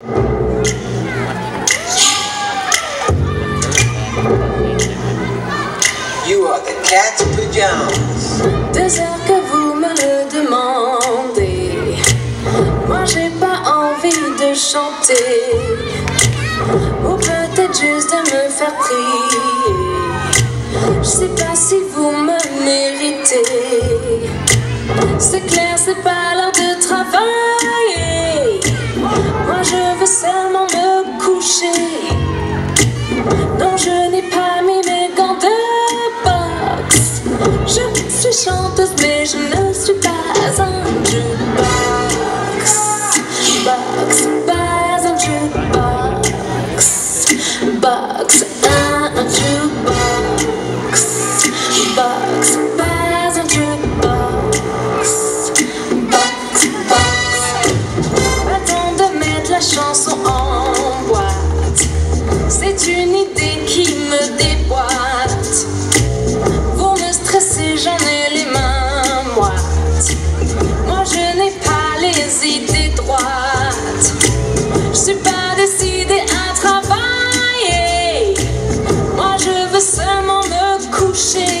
You are the cat's pajamas. Deux heures que vous me le demandez. Moi j'ai pas envie de chanter. Ou peut-être juste de me faire prier. marché. Non, je n'ai pas mis mes gants de boxe. Je suis chanteuse, mais je ne suis pas. qui me déboîtent. Vous me stressez, j'en ai les mains moites. Moi, je n'ai pas les idées droites. Je suis pas décidée à travailler. Moi, je veux seulement me coucher.